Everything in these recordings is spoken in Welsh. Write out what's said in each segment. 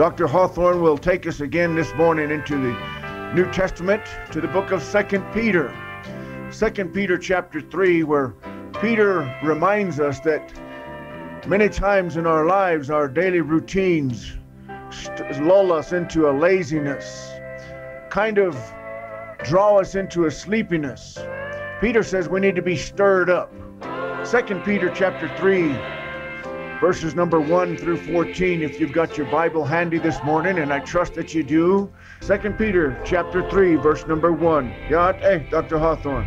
Dr. Hawthorne will take us again this morning into the New Testament, to the book of Second Peter. Second Peter chapter 3, where Peter reminds us that many times in our lives, our daily routines lull us into a laziness, kind of draw us into a sleepiness. Peter says we need to be stirred up. Second Peter chapter 3 verses number 1 through 14 if you've got your bible handy this morning and i trust that you do 2 peter chapter 3 verse number 1 yat eh dr hawthorne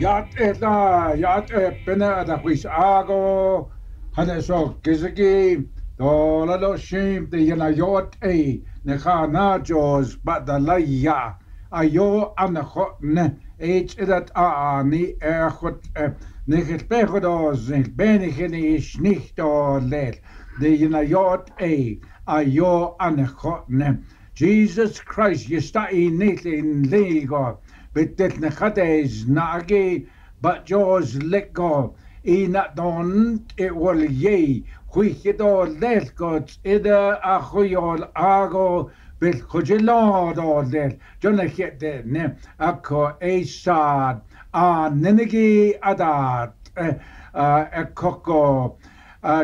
yat eh la yat eh pena da huis ago hana so kiziki dola lo shim de yana yot eh ne khana jos ba da la ya ayo an ne iets dat er eh, aan niet erg goed nicht pechodos, nicht benigene is nicht let de jinajot e a yo anechotne. Jesus Christ, you study nicht in lego, but det nechates nagi, but yours let go. E not don it will ye, huichido let gods, ida a huyol ago, a a a a اكو ايشاد آننگی اداد اکوکو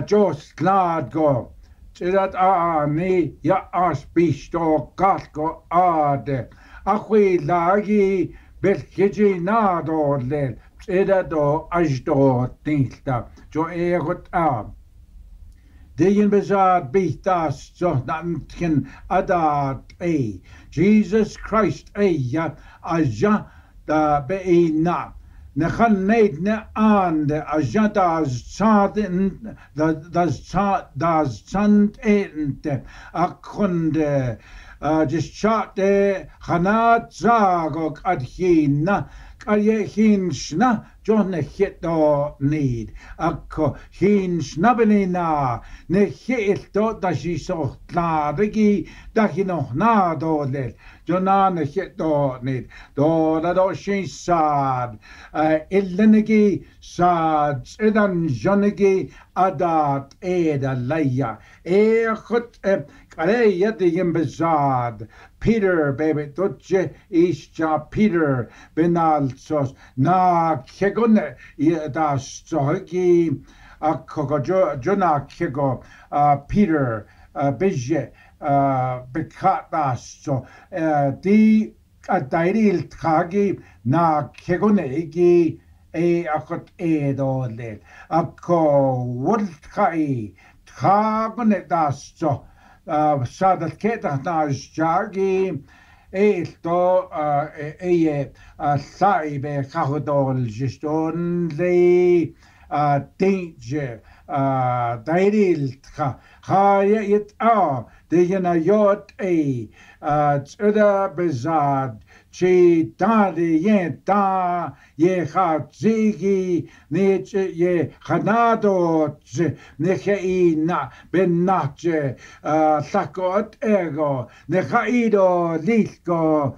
جوسلادگو چرد A یا آس بیشتو کاتگو آده اخوی لاغی بالخجی نادادل چردو اجدو نیلتا jo ایغت a. Deyin bezad bitas nantchen adart e. Jesus Christ eja aja da beina. E Nechan neid ne an de aja das zad in das zad das zand ente akunde. Just chat de hanat zagok adhina. hin schna John o nid, ac o hi'n snabyn i na, nechiellto da si soch tlarig i, da chi'n o'ch nad o ddell. do Dynaneke do Dodadoshin Sad, Ilinigi Sad, edan jonegi Adat Eda Leia, Echut Kareyedigim Bezad, Peter, baby, Dutche ischa Peter, Benalsos, Na Kegun Das Zogi, Kogo Jonakego, Peter, Bizje, bekræfter det at der er helt kage når kækkerne ikke er akkurat et år lidt akkurat kage kagerne der så så der kæder der er kage Eilto eie llai be chachodol jistôn lei deinje Ah, dairilqa khaya ah, det a de yana yot a tsuda bezad che che che ye ye kha ne ne че дали е та е хадзиги нече е ханадо нехе и на бенначе сакот его нехаидо лиско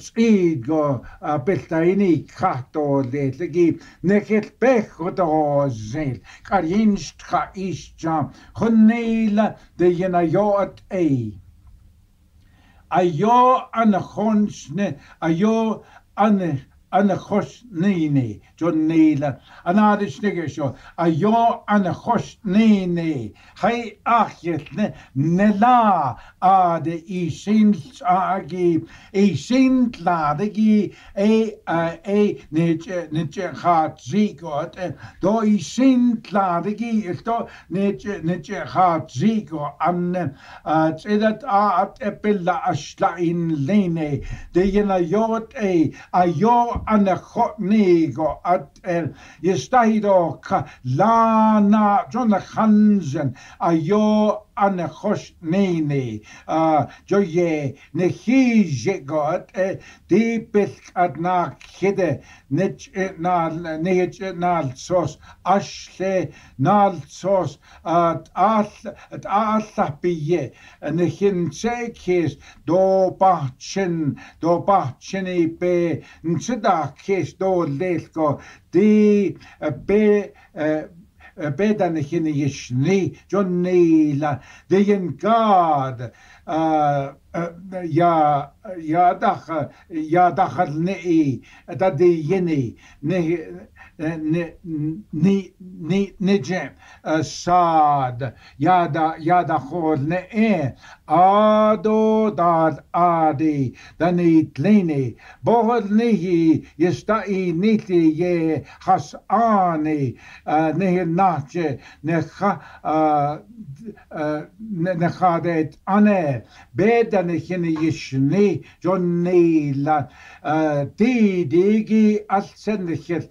циго пестаини хато лесеги нехе спехото зел каринштха ища хоннейл де ена at ей היו הנכון שני, היו anna chosníní Jo níle an áidir snigir seo a dheá anna chosníní Cha achne ne lá áda í sin agé é sin láda í é é charí go dó í sin ne, ne, iltó charí go an iad á e billa a sla in léné de dhéna yo, é a yo, anachotnego at el ystaido lana John Hansen a yo an chos neini a jo ye ne hi je got e di bill at na khide ne e, na ne e, na sos ashle na sos at all at all bie e, ne hin che kes do bachin do bachin i be nsda kes do lelko di be bäddan hinne ich nie, John Neila, den God, ja, ja, dach, ja, dach, nee, da die jene, nee, نجم ساد یاد یاد خور نه آدو داد آدی دنیت لینی بود نهی یستایی نیتی یه خس آنی نه ناچه نخ نخادت آنه بد نهی یش نی جون نیل دی دیگی از سندشت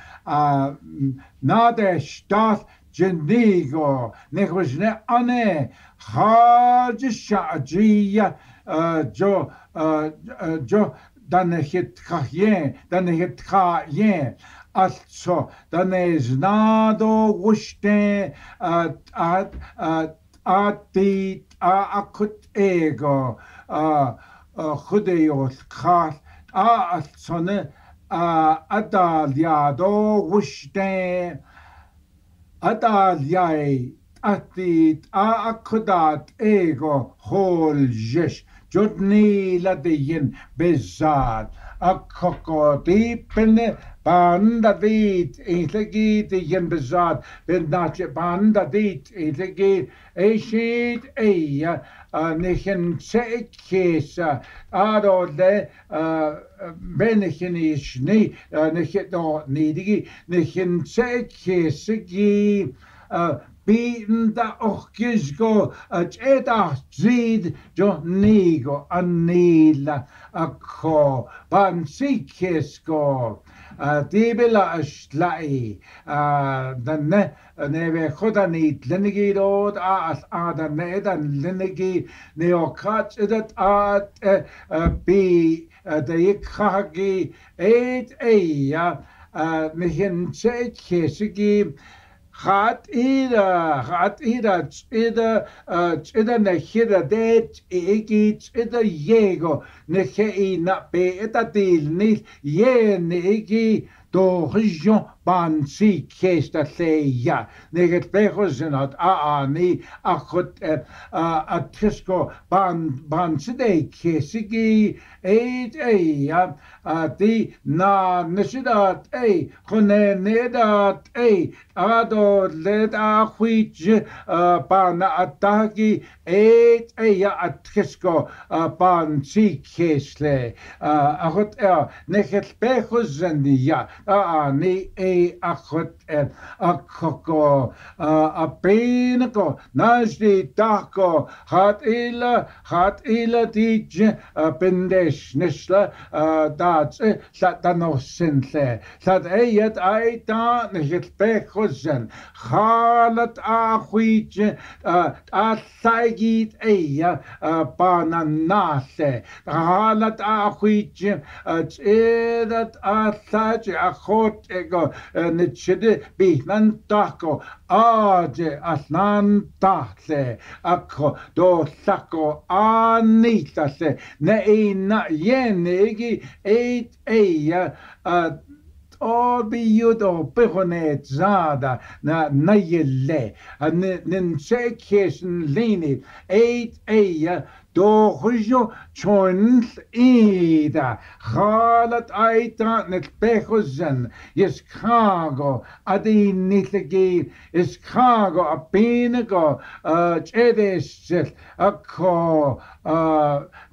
a nade shtat jenigo nechvajne ane haj shajiya jo jo danehitkhye danehitkhye Alltså, den är snad och ruste att, att, att, att det är akut äger, uh, uh, skydde och kraft, alltså, adaliad o wysdau, adaliau atid a akudat ego hol jesh jodni ladiyin bezad a kokoti penne banda dit ihlegi diyin bezad ben nache banda dit ihlegi eishid eya Nechen Nechenzetkesa, Arode, Benchen Ishni, Nechet Nidigi, Nechenzetkesa, Gi, Beaten da ochgis go a cheda zid jo nigo a nila a co ban sikis go a dibila a shlai a danne chod a ni tlenigi dod a a danne a lenigi ne o cat edat a be da ikhagi et eia a mi hyn te cesig i Χατ χατ είδα, τσίδα, τσίδα νεχήρα, δε τσίκι, τσίδα γέγο, νεχέ να πέτα τίλνης, γένικι, το χρυσιόν ban si gael leia neget pehosenat a a ni a tisko ban ban side kesigi e eia a ti na nesidat ei khone nedat ei ado led a khwich ban ataki e eia a tisko ban si kesle gael neget o dia a ani Αχτώ, ε, Ακοκό, Απένακο, Ναζί, Τάκο, Χατ ηλαι, Χατ ηλαιτή, Απεντεσχισλα, Α, Δάτσα, Στανοσίνσε, Στατείτε, Αϊτά, Μεσπεκούζεν, Χαλετ αχουίτσι, Α, Α, Σάγει, Α, Α, Πανανάσε, Χαλετ αχουίτσι, Α, Σάγει, Αχώ, Ακό. need šede bihnan tahko, aadze asnan tahtse, akko do sako aanitase, ne ei na jene egi, ei, ei, обіюдо пихонет зада на на єле ненче кешн лінит ейт ейя دوخجو چونل ايدا خالت ايدا نتبخزن يسكاغو ادي نتلقي اسكاغو ابينغو چيدشل اكو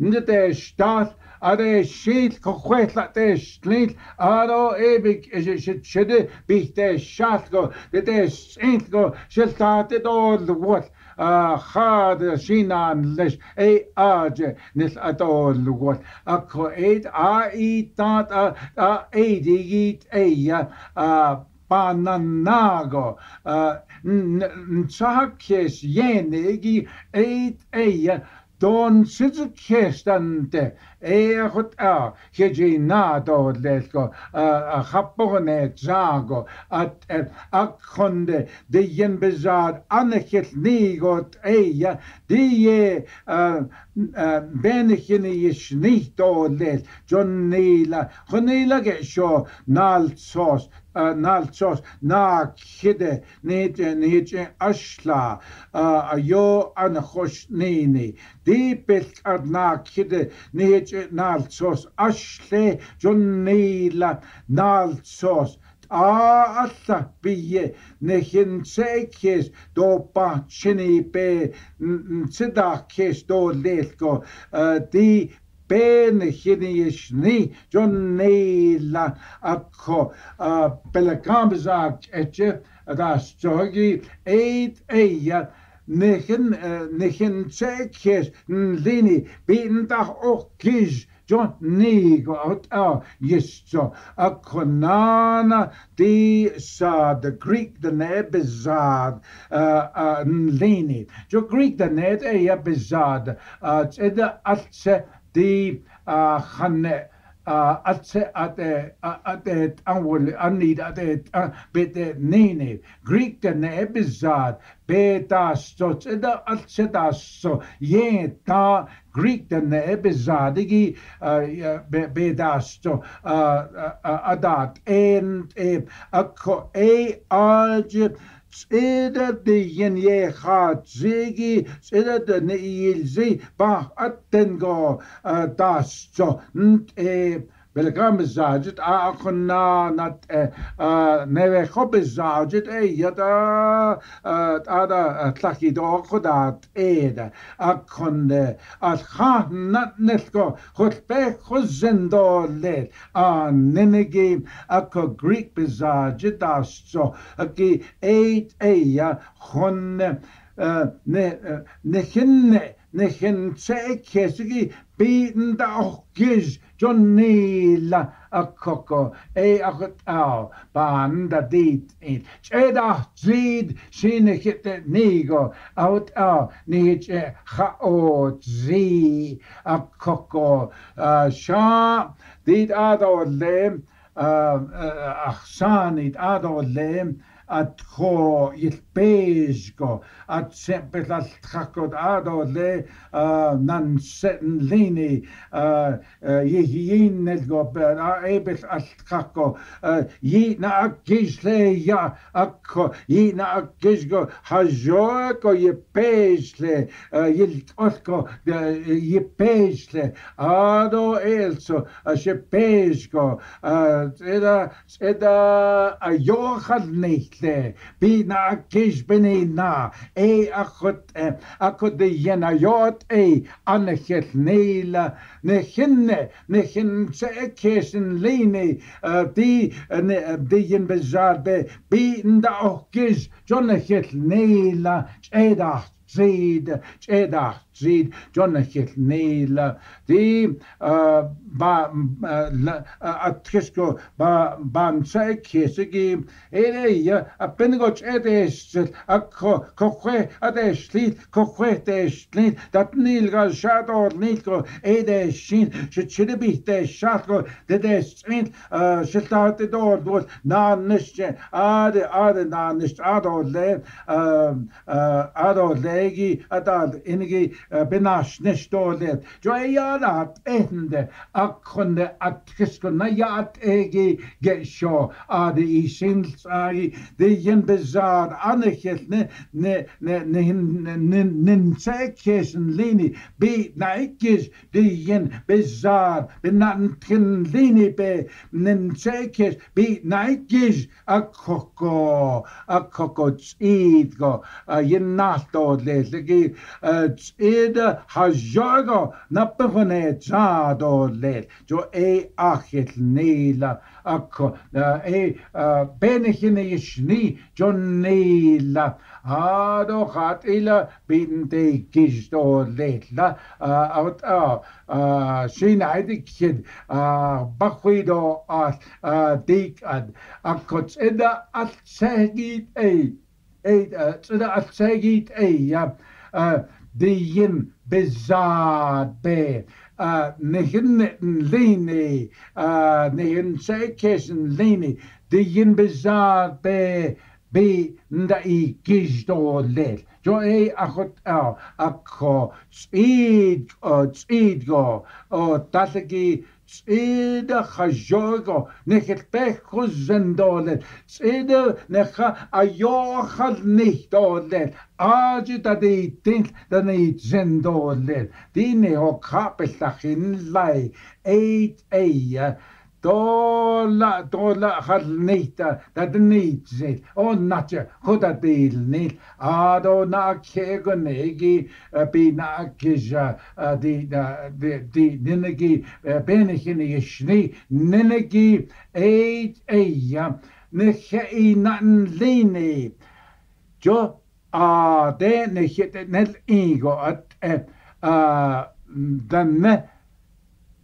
ندشتات اره شیل که خویت لطه شلیل اره ای بگ شده بیخته شل گو ده شیل گو شلتات دول ول خاد شینان لش ای آج نس ادول ول اکو اید آئی تانت ایدیگیت ای Pananago, Nchakes, Yenegi, Eight, Eight, don sizu kestante egot a heginado lesko a japone zago at at konde de yen bezar aneket nigot eja die benigene is nicht dodlet jonila jonila ge sho nalt sos nalchos na khide neje neje ashla yo an khosh nini di bel adna khide neje nalchos ashle junnila nalchos a alla bie nehin tsekes do pa chini pe tsida kes do lelko di penihin yeshni jonela akko äh, pelakamza etche das jogi eight eya nechen äh, nechen tsekhes lini bintach auch kis, John Nigo out out äh, yes so a konana the sad the Greek the nebizad uh uh lini jo Greek the net a bizad uh the atse دي آه، خن آه، أتسة أت آه، أت أول أنيد أت بيت نيني غريك تنا إبزاد بيتا ستوت إدا أتسة تاسو يه تا غريك تنا إبزاد إجي بيتا ستو أدات إن إب أكو إي أرج Seder deyen ye hat zigi, seder de ne ba bah atten go das so. ולגמרי מזעג'ת, האחרונה נערכו בזעג'ת, ידע עד התלכידו חודעת עד, הקונה, אתך נתנתקו, חוטפי חוזנדו לד, הננגים, הקוגריק בזעג'ת, אסצו, כי עת איה חונה nechenne, nechentzekesigi bidenda ochgiz jonila a coco e a chutao banda dit in cheda zid sine kit nigo out a nich ha o zi a coco sha dit ado lem øh, øh, øh, achsanit ado lem at kho yit beisgo a sempell all tracod ado le nan setn lini nelgo elgo a ebell all traco yi na a gisle ya akko yi na a gisgo hajoako ye peisle yilt olko ye peisle ado elso a se peisgo eda eda a yochal neitle bi na a gisle איש בני נא, אי הקודייניוט, אי אנחת נילה, נכן, נכן צעקשן ליני, די, דיין בזאר, ביטן דאוך גיש, זונכת נילה, צעדח, צעד, צעדח, Street, John Hill de ba atkisko ba bamsa kesigi ere ya apengoj edesh akko kokwe adeshlit kokwe deshlit dat nil gal shador nilko edeshin shchiribi de shatko de deshin shtat dor dor nanish ad ad nanish ador le ador legi adad inigi Äh, benashnestolet jo eyarat ehinde akkonde atkiskona yat egi gesho ade isins agi de yen bezar aneket ne ne ne ne ne ne ne ninsekesen lini be naikis de yen bezar benantin lini be ninsekes be naikis akoko akoko tsidgo yen ah, nastolet legi tsidgo äh, vida rasjoga napavanejado let jo e achit nila akko e benechine ni jo nila ado hat ila binte gishdo letla out a shin aidikid bakhido at dik ad akkots eda at segit ei ei tsida at segit ja ديم بزاد بي نهن ليني نهن سيكيشن ليني ديم بزاد بي ندعي كيجدو ليل جو اي اخوت اخو اكو تسيد او تسيد او تاسكي Tzeda chajorgo, necherpecho zendolet, tzeda necha niet nichtolet, aji dat ei tint dat ei zendolet, dine ho kapeltachin lai, eit eia, Dola, dola halnita, dat nitsit, on natja, huda dilnit, ado na kego negi, bina kisha, di, di, di, ninegi, benechin yishni, ninegi, eid eya, neche i natan lini. Jo, ade, neche, nel ego at, dan me,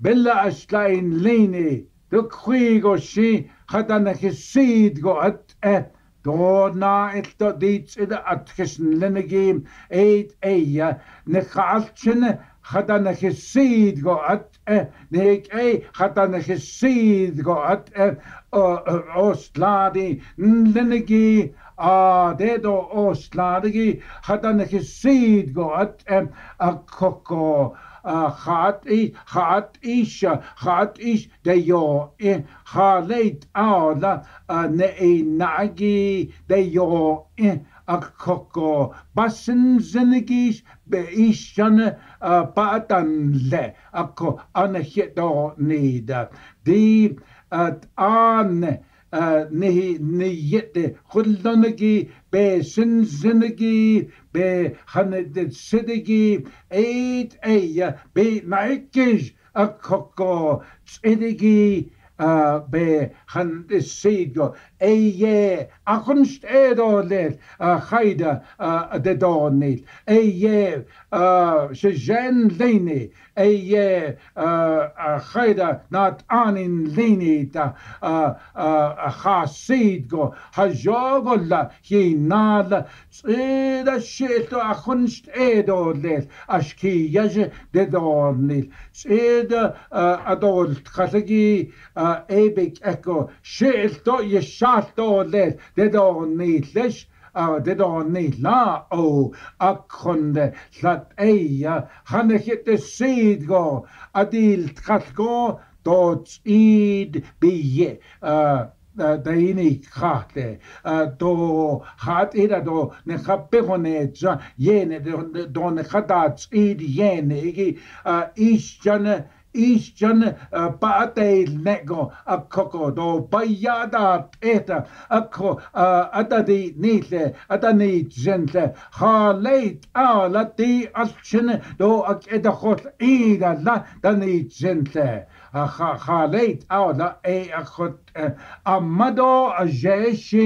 bella ashtain lini, Du krig og se, har den ikke set gå at eh, et dårna efter dit eller at kæsten lende gæm et eier. Ne kraltsene har den ikke set gå at et eh, nek ei, eh, har den ikke set gå at et og slade lende gæm. A det då og slade gæm, har den ikke gå at et kokko. gaat ich, gaat ich, gaat ich de yo in gaat ala ne nagi de yo in akoko bassen zinnigish be ishan patan le akko anhedo nida di at an نهي نيته خلنكي Beşin zindagi, be hanedit sidigi, eight a be naikish a koko, tsidigi, uh, be handisigo. eje a kunst e do lel a khayda e, de do nil eje e, şey, shejen leni eje a e, khayda nat anin leni ta a khasid go hajogolla hinal da sheto a kunst e do lel ashkiyaj de do nil da adolt khalagi ebek eko sheto yesha all dyd ardoedd, llys, a dyd dedoni la o llad akonde llat eia i de syd go a dyl adil tkalgo dots id bie daini khate to hat ira do chad i da do, ne khappe honetsa yene do ne khatats id yene igi ischane Ishan Pate uh, Nego Akoko do Bayada Eta Ako uh, Adadi Nile Adani Gente Haleit Alati Alchen do Akedachot Ida La Dani Gente خاليت أولا أمدو الجيش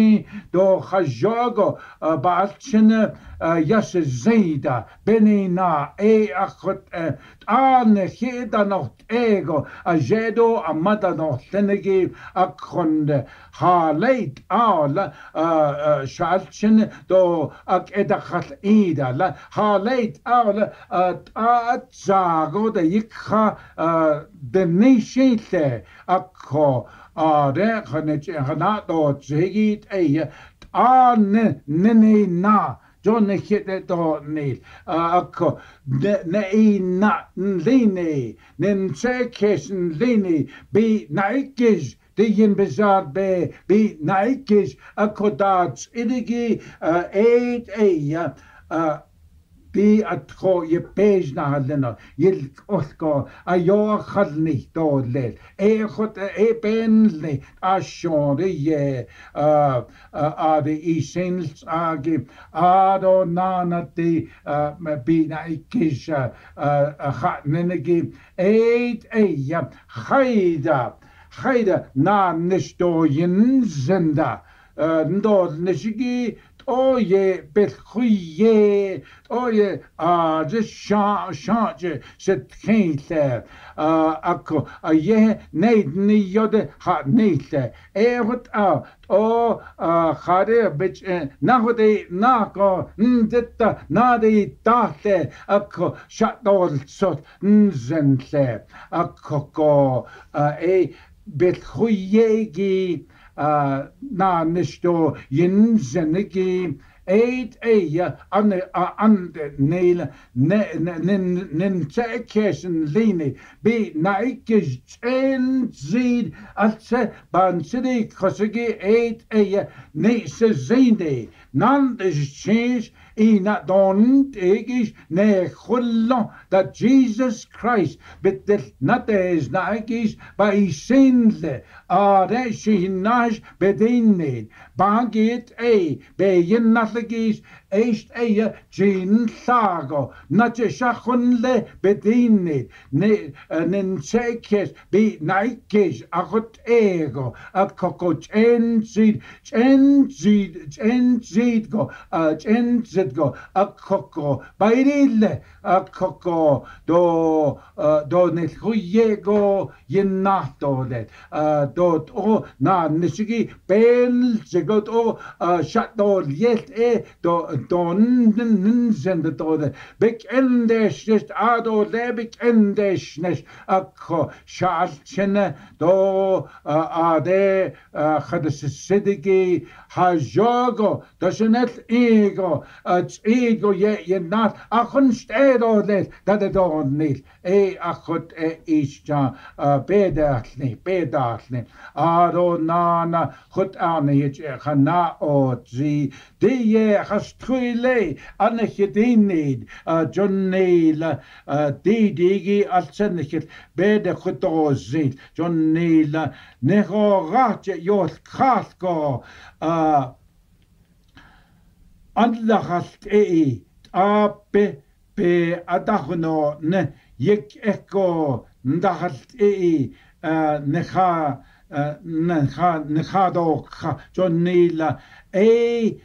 دو خجوغو باتشن يس زيدا بنينا اي أخد آن خيدا نوت ايغو أجيدو أمدا نوت لنجي أكون خاليت أولا شالشن دو أك إدخل إيدا لا خاليت أولا تأتزاغو دا يكخا دني a skithe akko are hanado zegit eie an nene na Jo ne het då nil akko ne na lini nen sekesen lini bi naikis Dien bizar be bi naikis akodats idigi eight a det att kaje päisna hallena jilk olka a jag hallni dolel e hot e benli a shori ye a a de isens agi a do nana te bina ikisha a khatnenegi eit eya khaida khaida na nishtoyin zenda ndod nishigi Oye, België, oye, de change cette geile. Akko, je neid ni jode ha neile. Evot a, o hare bich e, nahode nako ndetta nade tahle akko shatol sot nzenle. Akko ko e België na nisto nešto jenženiki eit eia an an nail nen nen lini be naikes chen zid atse ban sidi kosigi eit eia ne zindi nan des ina don't egish ne khullon that Jesus Christ bet del nates naigish by sinle are sinaj bedinid. Bagit e, be gys, eist eia gin llago. Na te siachwn le bedinid. Nen sekes bi naikis achot ego. At koko zid, tenzid, zid go, zid go. At koko bairile, a koko do, do nil hwyego ynnatoled. Do то на нешиги бен зего то шат то лет э то то нн зенде то де бек эндеш шест а до лебик эндеш неш акко шарчене то а де хадас сидиги хажого дашнет иго ats ego je je nat a kunst er det det det э ахот э ишча бедаахлны бедаахлны аронана хот ана яч хана оци дие хастхуиле ана хидинид жоннейл дидиги алсэнхил беда хотоозил жоннейл нехогач ёл калко а анлахалт э аппе пе адахно не یک اکو ندخل ای نخا نخا نخا دو خا جون نیلا ای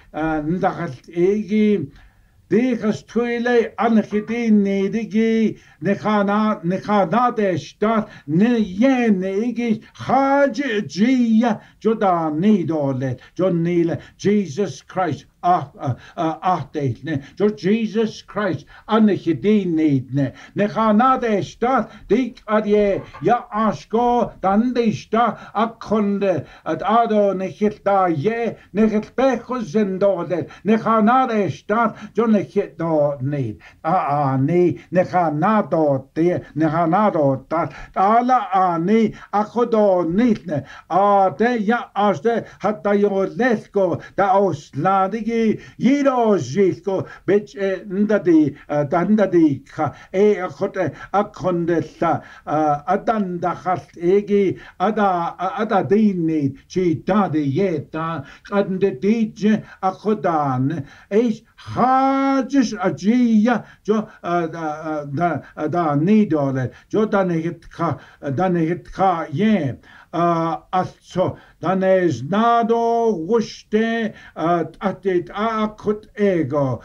ندخل ایگی دیگه استویلی آن خدی نیدگی نخانات شداد یه نیگی خارجیه جو دا نیدولد جو نیل جیسوس کریست achdeitne jo Jesus Christ an ich de neidne ne khana de stat dik ad ye ya asko dan de sta a konde at ado nechit da ye ne hit be khuzen do de jo ne do need ah, a ne ne ne hana dota ala ani a ne a de ya aste hatta lesko da osladigi jisko bech ndadi dandadi ka e akote a adanda khalt egi ada ada dinni chi dadi yeta kadde dije akodan eish خاجش اجی جو دا نی دوله جو دا نهیت که دا نهیت که یه از چو Danezado rushte atit ات kut ego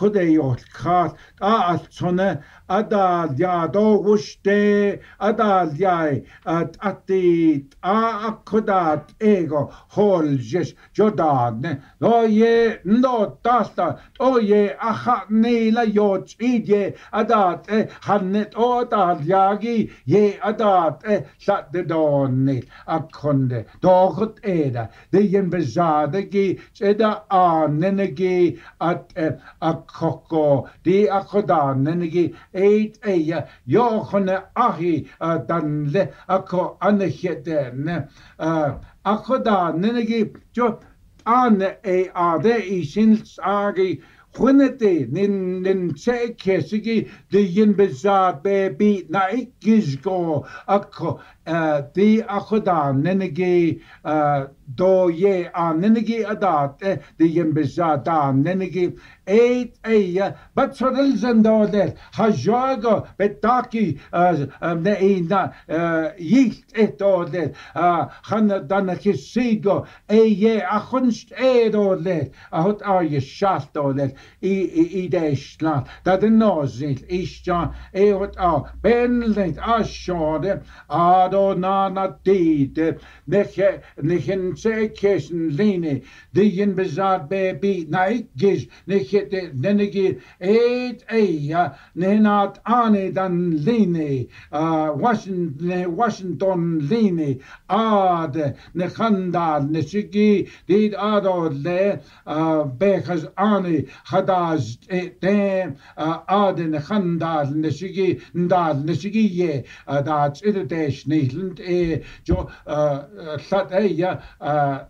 خدای اولکات آتونه ادال یا دو وشته ادال ات ات آ ات ایگو هولجش جدان لایه نو داستا او یه اخا نیلا یوچ ایده ادات هنت او دال یاگی یه ادات سد دونی konde doğrut eda deyen bezade ge eda anene ge at e, a koko de a kodanene ge et eya yohone ahi danle ako anehedene akodanene ge jo ane e ade isin sagi Hunnete nin nin se kesigi de yin bezat be bi na ikizgo akko de a Xweda do ye a nenegê eda te de yên bija da nenegê êyt ey bet soril zendaler hajago betaki ne ina yilt etoler xan danaki sigo eye a xunst eroler a hot aye şalt oler i i de işlan da de nazil işcan e hot a benlent a şare a do na na di de neche nechen se kesen lini di yin bizar be bi na ik gis neche de nenegi eit eia nenat ane dan lini uh, Washington lini ad nechanda nechigi did ado le uh, bechaz ane hadaz e de uh, ad nechanda nechigi ndad nechigi ye uh, da tzidadesh ni Island e eh, jo ja a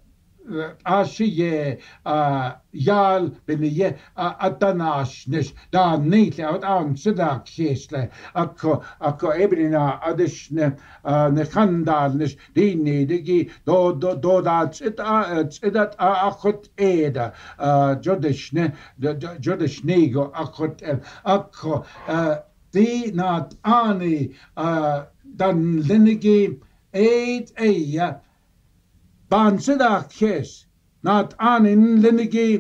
asiye a yal ye a eh, adanashnes da neyle at ansedak sesle akko akko ebrina adishne ne eh, khandalnes dini digi do do do da tsita tsita akot eda jodishne jodishnego akot akko di nat ani danlinigi eid eia bansidach kes not anin linigi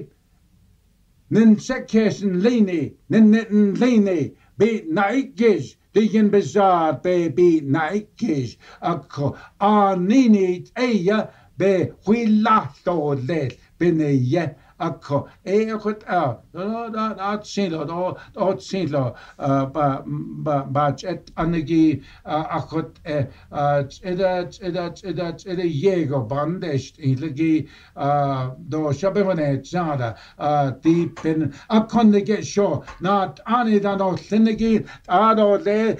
nin sekkesin lini nin nitin lini be naikis digin bizar be be naikis akko anini eia be huilato lel bine ye ako egot a da da da sila da da sila eh, ba ba ba et anegi eh, akot e eh, eda eda eda eda yego bandest ilgi do shabevane zada deep in akondege sho not ani da no sinegi a do le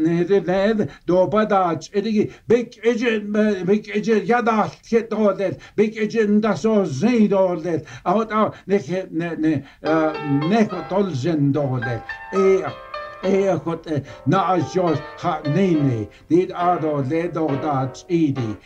ne ne do badaç edigi bek ece bek ece ya da şet olet bek ece da so zeyd olet ahora ne ne ne ne kotol zendode e e hot na ajos ha nini dit ado le do dat idi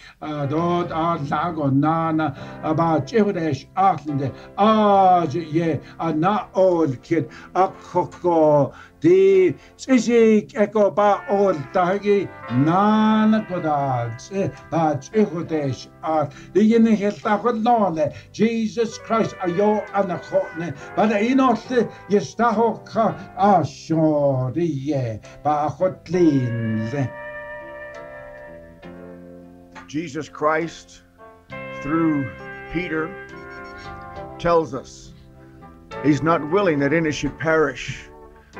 dod a lago nana aba chevesh atlinde a je a na ol kid a koko Di tsisi eko pa ol tahagi nana kodal tsi ta tsi kodesh ar. Di yini hilta kodnone Jesus Christ a ayo anakhone. Bada inolti yistaho ka ashoriye pa kodlinze. Jesus Christ through Peter tells us he's not willing that any should perish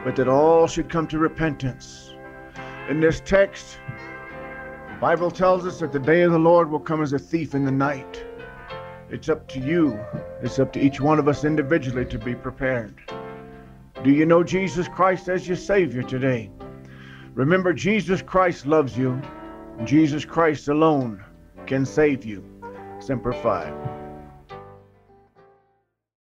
but that all should come to repentance. In this text, the Bible tells us that the day of the Lord will come as a thief in the night. It's up to you, it's up to each one of us individually to be prepared. Do you know Jesus Christ as your Savior today? Remember, Jesus Christ loves you. Jesus Christ alone can save you. Semper Fi.